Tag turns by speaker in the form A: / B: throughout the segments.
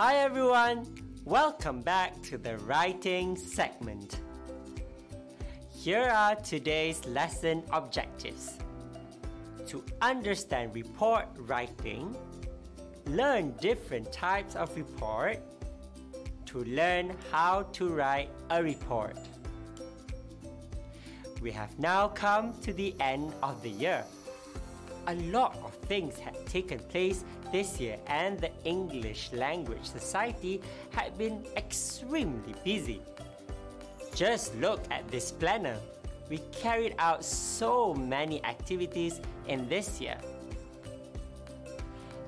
A: Hi everyone! Welcome back to the writing segment. Here are today's lesson objectives. To understand report writing, learn different types of report, to learn how to write a report. We have now come to the end of the year. A lot of things had taken place this year and the English Language Society had been extremely busy. Just look at this planner. We carried out so many activities in this year.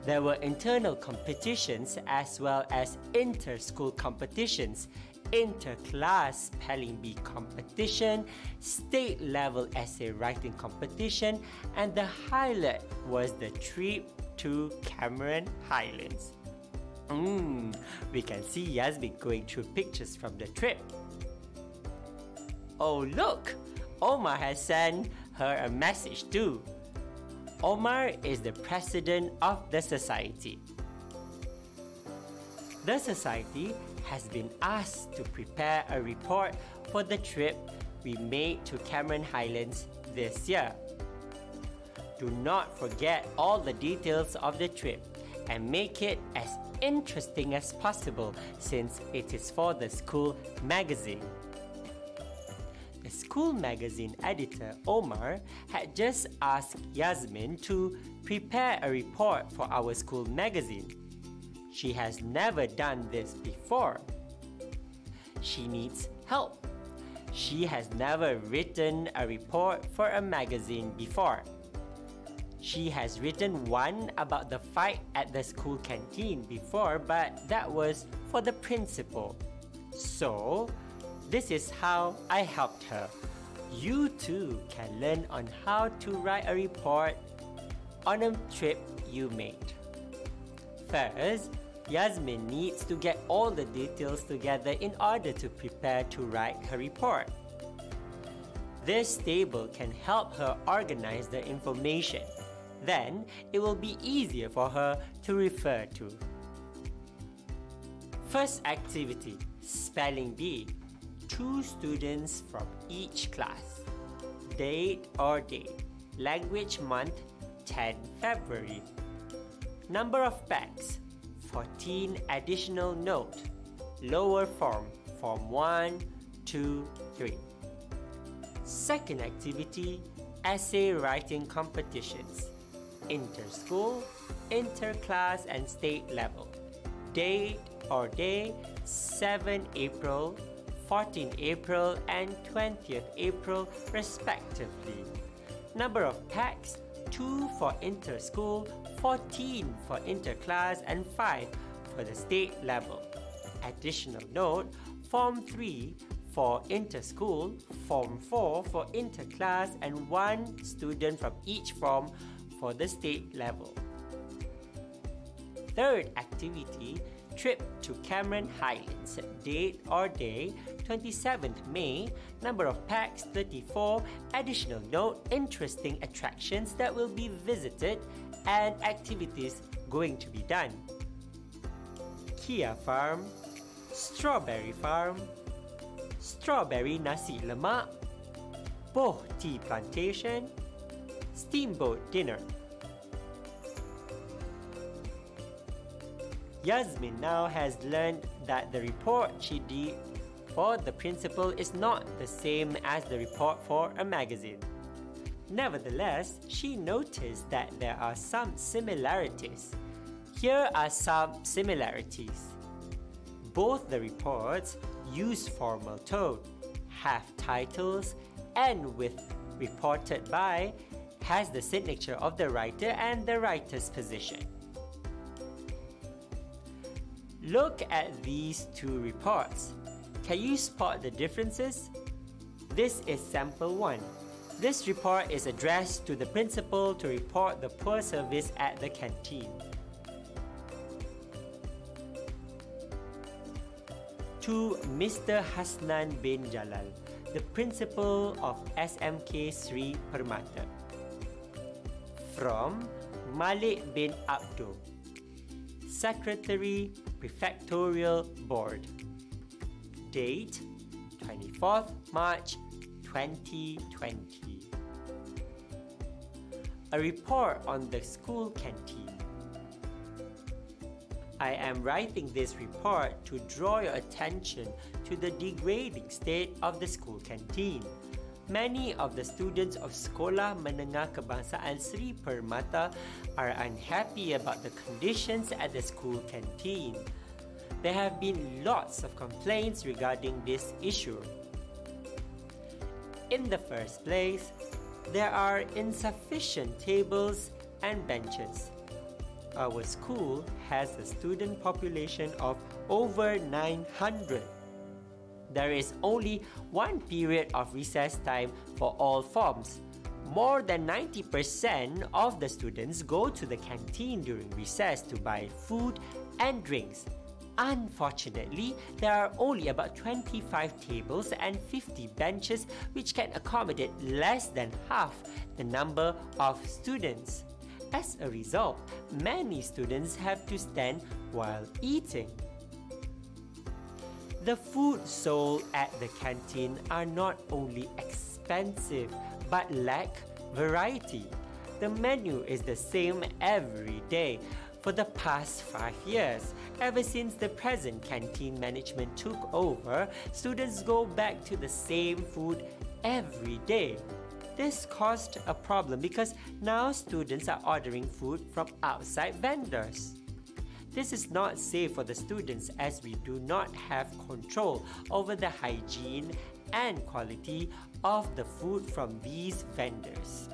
A: There were internal competitions as well as inter-school competitions, inter-class spelling bee competition, state-level essay writing competition, and the highlight was the trip to Cameron Highlands. Mmm, we can see Yasmin going through pictures from the trip. Oh look, Omar has sent her a message too. Omar is the president of the society. The society has been asked to prepare a report for the trip we made to Cameron Highlands this year. Do not forget all the details of the trip and make it as interesting as possible since it is for the school magazine. The school magazine editor Omar had just asked Yasmin to prepare a report for our school magazine. She has never done this before. She needs help. She has never written a report for a magazine before. She has written one about the fight at the school canteen before, but that was for the principal. So, this is how I helped her. You too can learn on how to write a report on a trip you made. First, Yasmin needs to get all the details together in order to prepare to write her report. This table can help her organize the information. Then, it will be easier for her to refer to. First activity, Spelling Bee. Two students from each class. Date or date. Language month 10 February. Number of pax 14 additional note. Lower form Form 1, 2, 3. Second activity Essay writing competitions. Inter-school, inter-class and state level. Date or day 7 April 14 April and 20th April respectively. Number of pax 2 for inter-school, 14 for inter-class and 5 for the state level. Additional note, Form 3 for inter-school, Form 4 for inter-class and 1 student from each form for the state level. Third activity, trip to Cameron Highlands. Date or day 27th May. Number of pax 34. Additional note interesting attractions that will be visited and activities going to be done. Kea Farm, Strawberry Farm, Strawberry Nasi Lemak, Boh Tea Plantation, Steamboat Dinner. Yasmin now has learned that the report she did for the principal is not the same as the report for a magazine. Nevertheless, she noticed that there are some similarities. Here are some similarities. Both the reports use formal tone, have titles, and with reported by has the signature of the writer and the writer's position. Look at these two reports. Can you spot the differences? This is sample 1. This report is addressed to the principal to report the poor service at the canteen. To Mr. Hasnan bin Jalal, the principal of SMK Sri Permata. From Malik bin Abdul, Secretary Prefectorial Board. Date 24th March 2020. A report on the school canteen. I am writing this report to draw your attention to the degrading state of the school canteen. Many of the students of Sekolah Menengah Kebangsaan Sri Permata are unhappy about the conditions at the school canteen. There have been lots of complaints regarding this issue. In the first place, there are insufficient tables and benches our school has a student population of over 900. There is only one period of recess time for all forms. More than 90% of the students go to the canteen during recess to buy food and drinks. Unfortunately, there are only about 25 tables and 50 benches which can accommodate less than half the number of students. As a result, many students have to stand while eating. The food sold at the canteen are not only expensive but lack variety. The menu is the same every day for the past five years. Ever since the present canteen management took over, students go back to the same food every day. This caused a problem because now students are ordering food from outside vendors. This is not safe for the students as we do not have control over the hygiene and quality of the food from these vendors.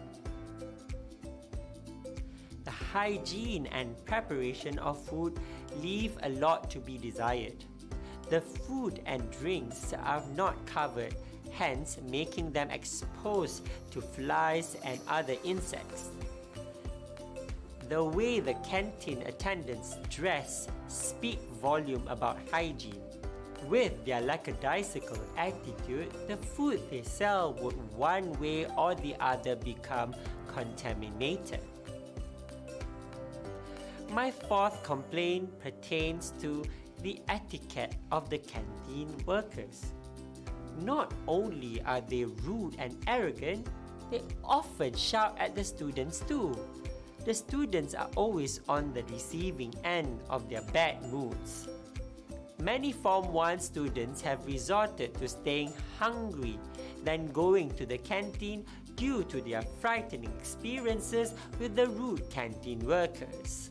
A: Hygiene and preparation of food leave a lot to be desired. The food and drinks are not covered hence making them exposed to flies and other insects. The way the canteen attendants dress speak volume about hygiene. With their lackadaisical attitude, the food they sell would one way or the other become contaminated. My fourth complaint pertains to the etiquette of the canteen workers. Not only are they rude and arrogant, they often shout at the students too. The students are always on the receiving end of their bad moods. Many Form 1 students have resorted to staying hungry than going to the canteen due to their frightening experiences with the rude canteen workers.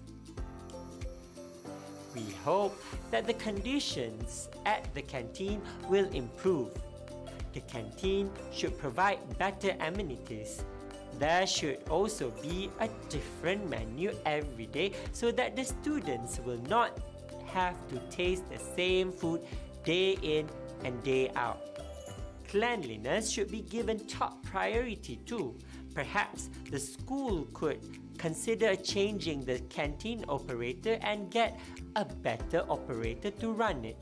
A: We hope that the conditions at the canteen will improve the canteen should provide better amenities. There should also be a different menu every day so that the students will not have to taste the same food day in and day out. Cleanliness should be given top priority too. Perhaps the school could consider changing the canteen operator and get a better operator to run it.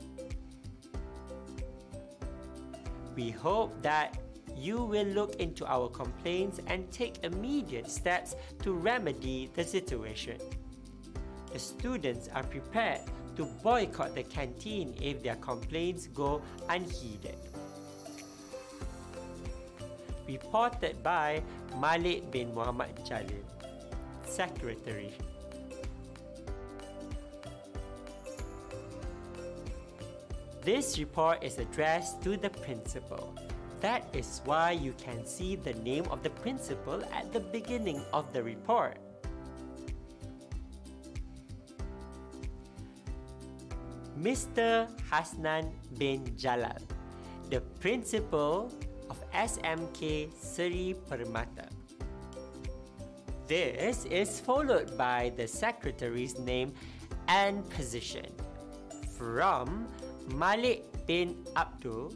A: We hope that you will look into our complaints and take immediate steps to remedy the situation. The students are prepared to boycott the canteen if their complaints go unheeded. Reported by Malik bin Muhammad Jalil, Secretary. This report is addressed to the principal. That is why you can see the name of the principal at the beginning of the report. Mr. Hasnan bin Jalal, the principal of SMK Seri Permata. This is followed by the secretary's name and position. From Malik bin Abdul,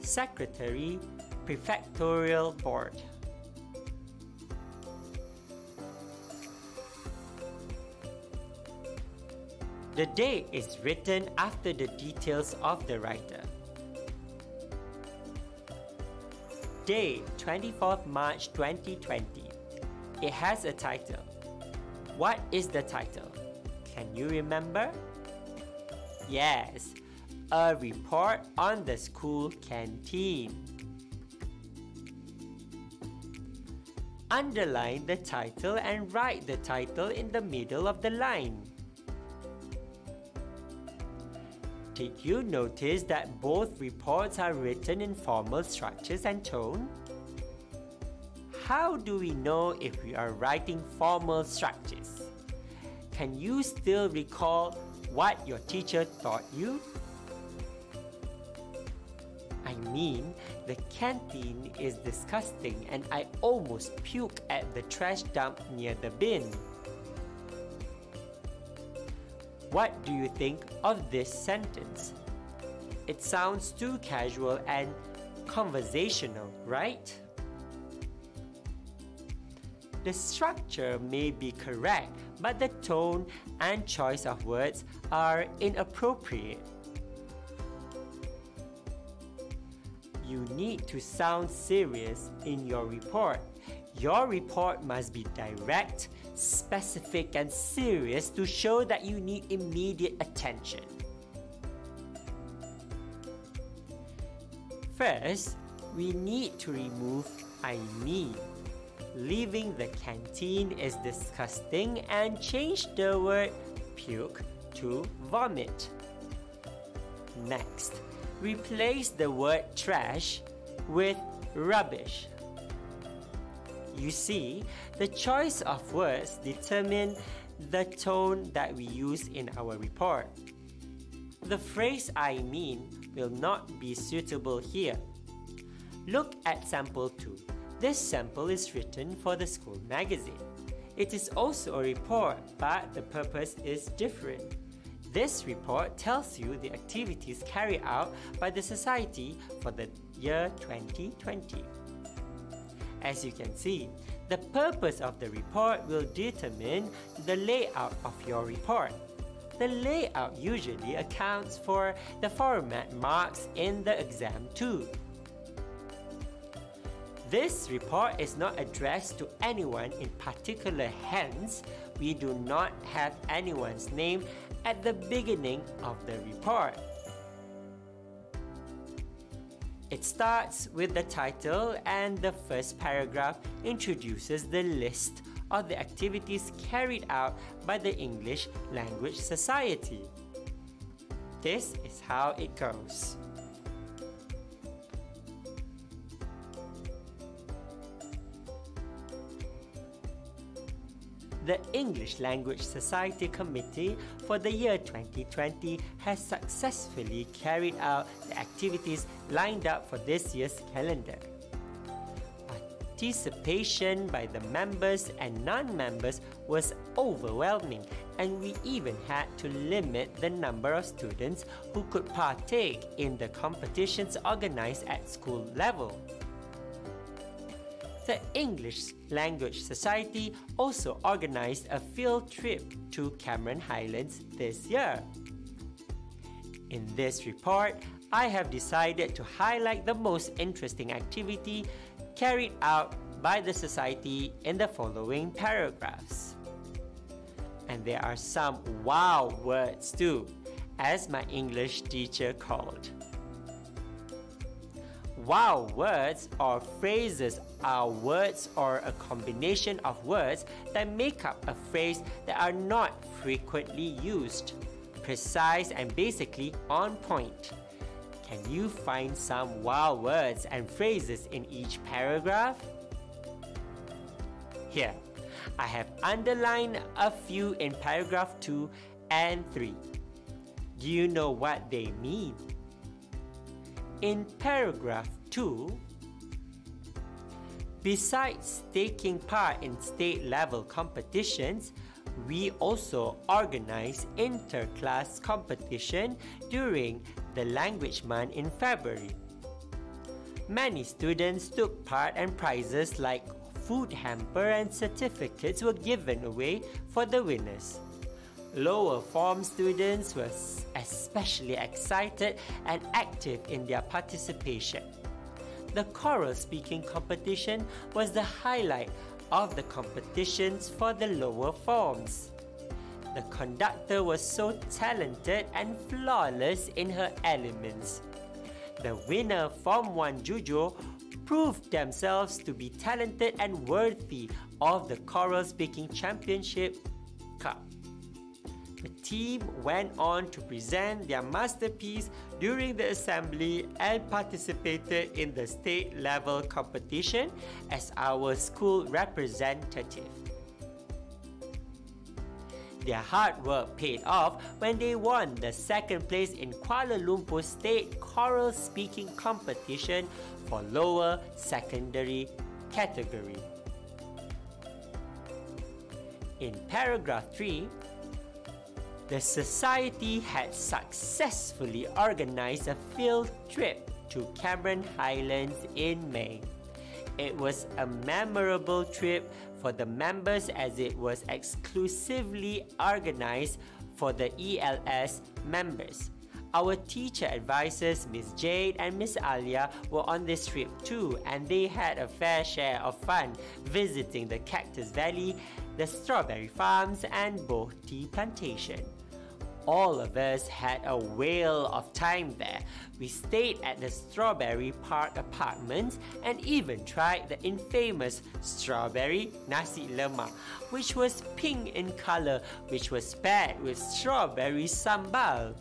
A: Secretary, Prefectorial Board. The date is written after the details of the writer. Day 24th March 2020. It has a title. What is the title? Can you remember? Yes, a report on the school canteen. Underline the title and write the title in the middle of the line. Did you notice that both reports are written in formal structures and tone? How do we know if we are writing formal structures? Can you still recall what your teacher taught you? I mean, the canteen is disgusting and I almost puke at the trash dump near the bin. What do you think of this sentence? It sounds too casual and conversational, right? The structure may be correct, but the tone and choice of words are inappropriate. You need to sound serious in your report. Your report must be direct, specific, and serious to show that you need immediate attention. First, we need to remove I need. Leaving the canteen is disgusting and change the word puke to vomit. Next, replace the word trash with rubbish. You see, the choice of words determine the tone that we use in our report. The phrase I mean will not be suitable here. Look at sample 2. This sample is written for the school magazine. It is also a report, but the purpose is different. This report tells you the activities carried out by the Society for the year 2020. As you can see, the purpose of the report will determine the layout of your report. The layout usually accounts for the format marks in the exam too. This report is not addressed to anyone in particular, hence, we do not have anyone's name at the beginning of the report. It starts with the title and the first paragraph introduces the list of the activities carried out by the English Language Society. This is how it goes. The English Language Society Committee for the year 2020 has successfully carried out the activities lined up for this year's calendar. Participation by the members and non-members was overwhelming and we even had to limit the number of students who could partake in the competitions organized at school level the English Language Society also organized a field trip to Cameron Highlands this year. In this report, I have decided to highlight the most interesting activity carried out by the Society in the following paragraphs. And there are some wow words too, as my English teacher called. Wow words or phrases are words or a combination of words that make up a phrase that are not frequently used, precise and basically on point. Can you find some wow words and phrases in each paragraph? Here, I have underlined a few in paragraph 2 and 3. Do you know what they mean? In paragraph 2, besides taking part in state level competitions, we also organize inter-class competition during the language month in February. Many students took part and prizes like food hamper and certificates were given away for the winners. Lower form students were especially excited and active in their participation. The choral speaking competition was the highlight of the competitions for the lower forms. the conductor was so talented and flawless in her elements. The winner Form 1 Jujo proved themselves to be talented and worthy of the Choral Speaking Championship team went on to present their masterpiece during the assembly and participated in the state level competition as our school representative. Their hard work paid off when they won the second place in Kuala Lumpur State Choral Speaking Competition for lower secondary category. In paragraph 3, the society had successfully organized a field trip to Cameron Highlands in May. It was a memorable trip for the members as it was exclusively organized for the ELS members. Our teacher advisors, Miss Jade and Miss Alia, were on this trip too, and they had a fair share of fun visiting the Cactus Valley, the strawberry farms, and boh tea plantation. All of us had a whale of time there. We stayed at the Strawberry Park apartments and even tried the infamous strawberry nasi lemak, which was pink in color, which was paired with strawberry sambal.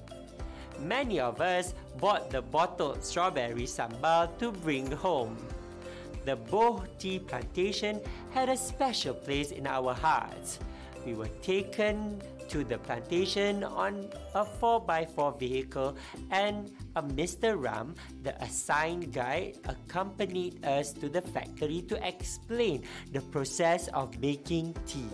A: Many of us bought the bottled strawberry sambal to bring home. The Boh Tea Plantation had a special place in our hearts. We were taken to the plantation on a 4x4 vehicle and a Mr. Ram, the assigned guide, accompanied us to the factory to explain the process of making tea.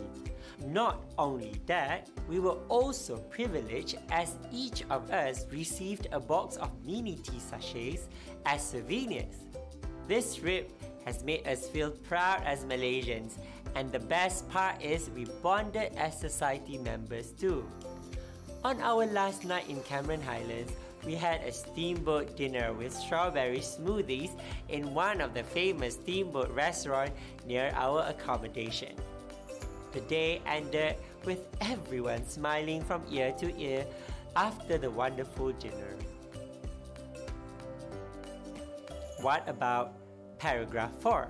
A: Not only that, we were also privileged as each of us received a box of mini tea sachets as souvenirs. This trip has made us feel proud as Malaysians and the best part is we bonded as society members too. On our last night in Cameron Highlands, we had a steamboat dinner with strawberry smoothies in one of the famous steamboat restaurants near our accommodation. The day ended with everyone smiling from ear to ear after the wonderful dinner. What about paragraph 4?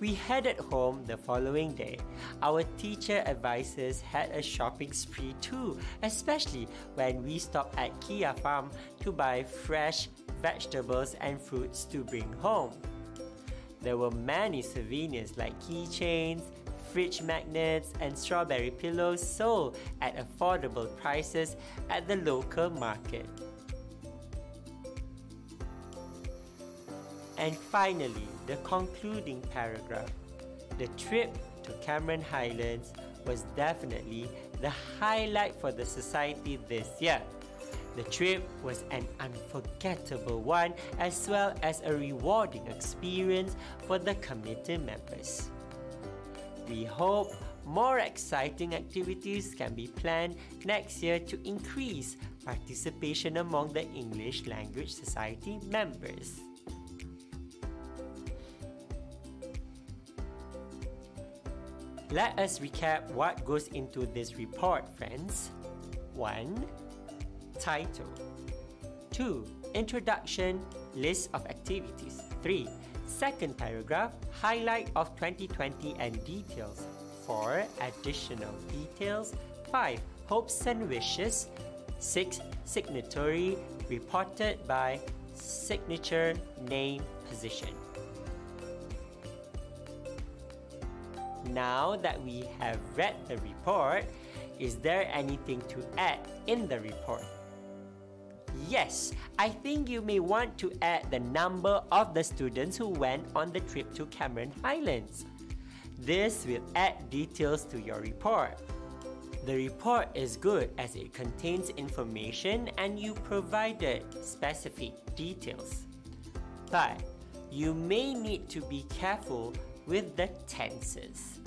A: We headed home the following day. Our teacher advisors had a shopping spree too, especially when we stopped at Kea Farm to buy fresh vegetables and fruits to bring home. There were many souvenirs like keychains, fridge magnets, and strawberry pillows sold at affordable prices at the local market. And finally, the concluding paragraph. The trip to Cameron Highlands was definitely the highlight for the society this year. The trip was an unforgettable one as well as a rewarding experience for the committee members. We hope more exciting activities can be planned next year to increase participation among the English Language Society members. Let us recap what goes into this report, friends. 1. Title 2. Introduction, list of activities. 3. Second paragraph, highlight of 2020 and details. 4. Additional details. 5. Hopes and wishes. 6. Signatory, reported by signature, name, position. Now that we have read the report, is there anything to add in the report? Yes, I think you may want to add the number of the students who went on the trip to Cameron Highlands. This will add details to your report. The report is good as it contains information and you provided specific details. But you may need to be careful with the tenses.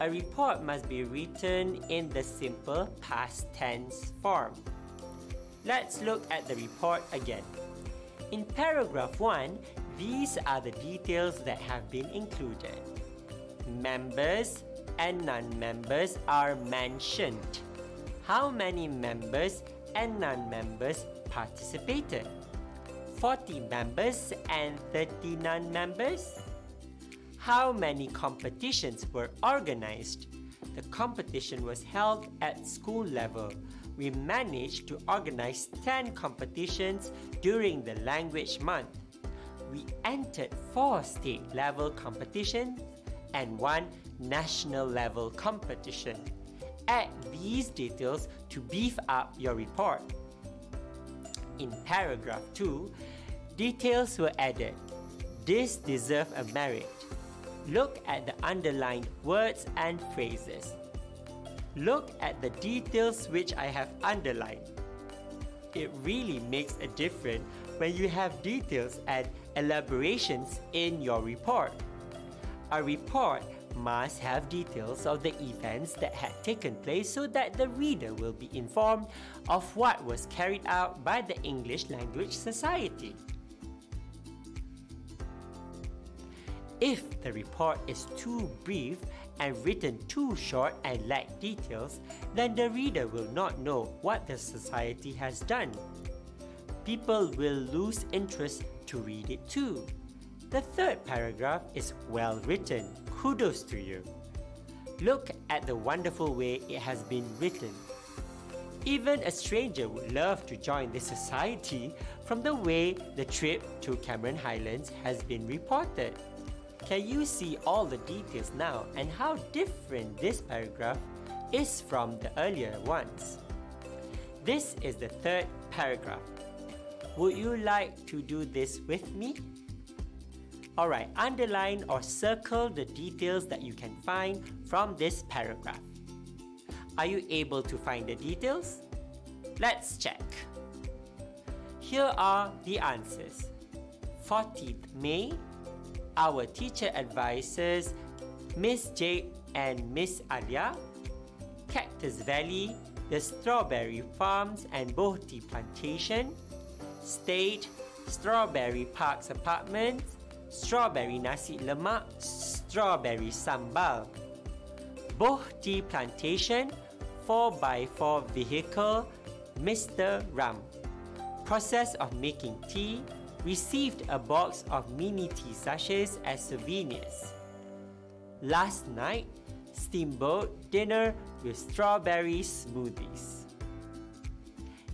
A: A report must be written in the simple past tense form. Let's look at the report again. In paragraph 1, these are the details that have been included. Members, and non-members are mentioned. How many members and non-members participated? 40 members and 30 non-members? How many competitions were organized? The competition was held at school level. We managed to organize 10 competitions during the language month. We entered 4 state level competitions and 1 national level competition. Add these details to beef up your report. In paragraph 2, details were added. This deserves a merit. Look at the underlined words and phrases. Look at the details which I have underlined. It really makes a difference when you have details and elaborations in your report. A report must have details of the events that had taken place so that the reader will be informed of what was carried out by the English Language Society. If the report is too brief and written too short and lack details, then the reader will not know what the society has done. People will lose interest to read it too. The third paragraph is well written. Kudos to you. Look at the wonderful way it has been written. Even a stranger would love to join this society from the way the trip to Cameron Highlands has been reported. Can you see all the details now and how different this paragraph is from the earlier ones? This is the third paragraph. Would you like to do this with me? Alright, underline or circle the details that you can find from this paragraph. Are you able to find the details? Let's check. Here are the answers. 14th May our teacher advisors Miss Jade and Miss Alia, Cactus Valley, the Strawberry Farms and Boh Tea Plantation, State, Strawberry Parks Apartments, Strawberry Nasi Lemak, Strawberry Sambal, Boh Tea Plantation, 4x4 vehicle, Mr. Ram. Process of making tea, received a box of mini tea sachets as souvenirs. Last night, steamboat dinner with strawberry smoothies.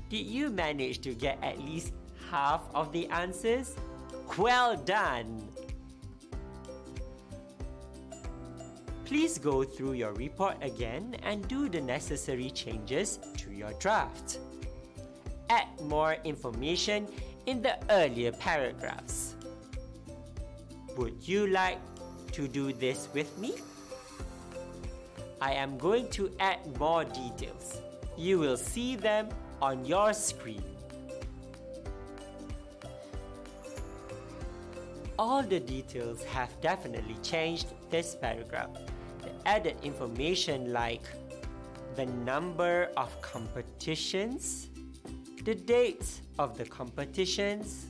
A: Did you manage to get at least half of the answers? Well done! Please go through your report again and do the necessary changes to your draft. Add more information in the earlier paragraphs. Would you like to do this with me? I am going to add more details. You will see them on your screen. All the details have definitely changed this paragraph. The added information like the number of competitions, the dates of the competitions,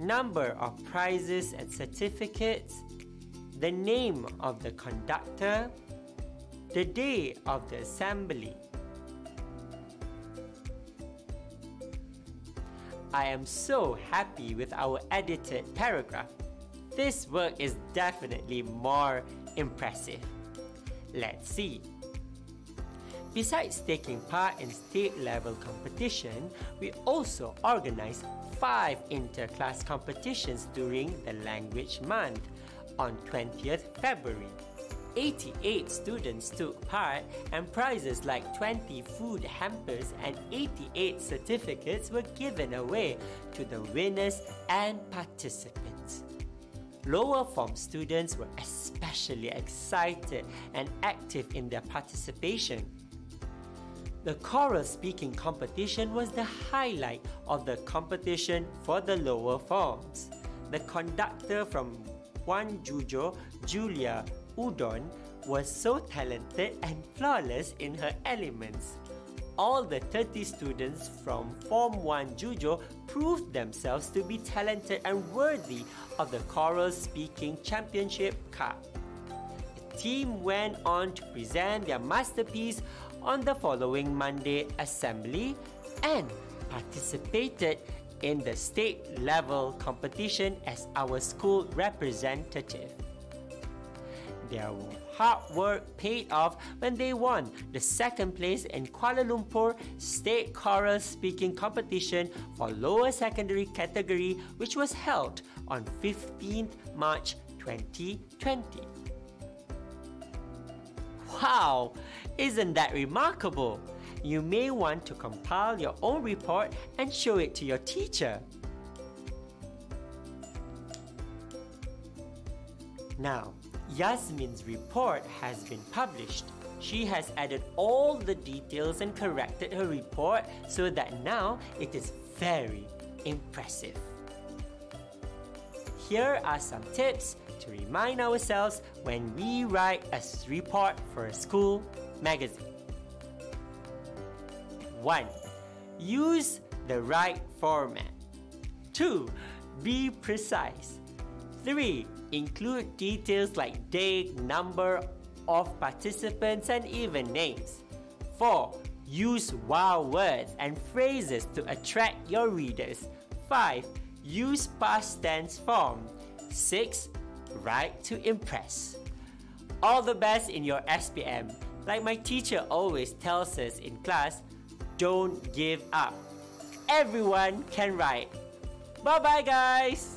A: number of prizes and certificates, the name of the conductor, the day of the assembly. I am so happy with our edited paragraph. This work is definitely more impressive. Let's see. Besides taking part in state level competition, we also organized five inter-class competitions during the language month on 20th February. 88 students took part and prizes like 20 food hampers and 88 certificates were given away to the winners and participants. Lower form students were especially excited and active in their participation. The choral speaking competition was the highlight of the competition for the lower forms. The conductor from Jujo, Julia Udon, was so talented and flawless in her elements. All the 30 students from Form 1 Jujo proved themselves to be talented and worthy of the Choral Speaking Championship Cup. Team went on to present their masterpiece on the following Monday assembly and participated in the state level competition as our school representative. Their hard work paid off when they won the second place in Kuala Lumpur State Choral Speaking Competition for lower secondary category which was held on 15th March 2020. Wow, isn't that remarkable? You may want to compile your own report and show it to your teacher. Now, Yasmin's report has been published. She has added all the details and corrected her report so that now it is very impressive. Here are some tips to remind ourselves when we write a report for a school magazine. 1. Use the right format. 2. Be precise. 3. Include details like date, number of participants, and even names. 4. Use wow words and phrases to attract your readers. 5. Use past tense form. 6. Write to impress. All the best in your SPM. Like my teacher always tells us in class, don't give up. Everyone can write. Bye bye, guys!